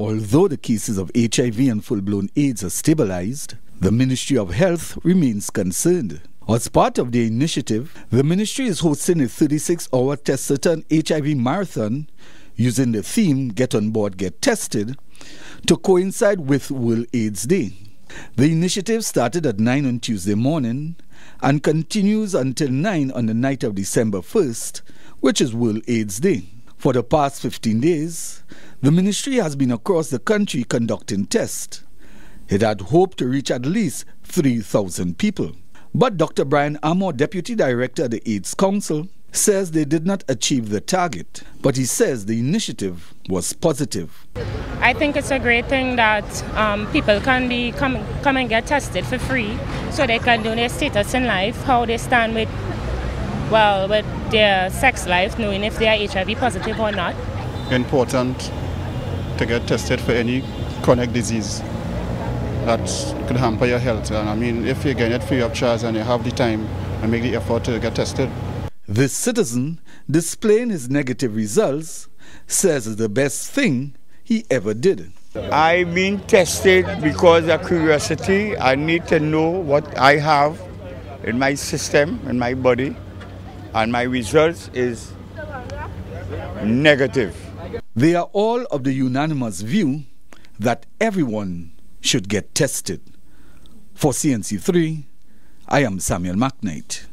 Although the cases of HIV and full blown AIDS are stabilized, the Ministry of Health remains concerned. As part of the initiative, the ministry is hosting a 36 hour test certain HIV marathon using the theme Get on Board, Get Tested to coincide with World AIDS Day. The initiative started at 9 on Tuesday morning and continues until 9 on the night of December 1st, which is World AIDS Day. For the past 15 days, the ministry has been across the country conducting tests. It had hoped to reach at least 3,000 people. But Dr. Brian Amor, Deputy Director of the AIDS Council, says they did not achieve the target, but he says the initiative was positive. I think it's a great thing that um, people can be come, come and get tested for free so they can know their status in life, how they stand with well with their sex life, knowing if they are HIV positive or not. Important to get tested for any chronic disease that could hamper your health. And I mean, if you get it free of charge and you have the time and make the effort to get tested. This citizen, displaying his negative results, says it's the best thing he ever did. I've been tested because of curiosity. I need to know what I have in my system, in my body, and my results is negative. They are all of the unanimous view that everyone should get tested. For CNC3, I am Samuel McKnight.